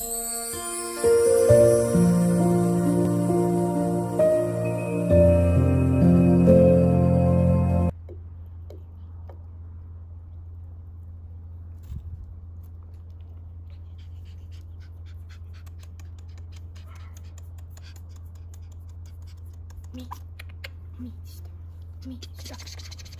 Me. Me. Me. Stop.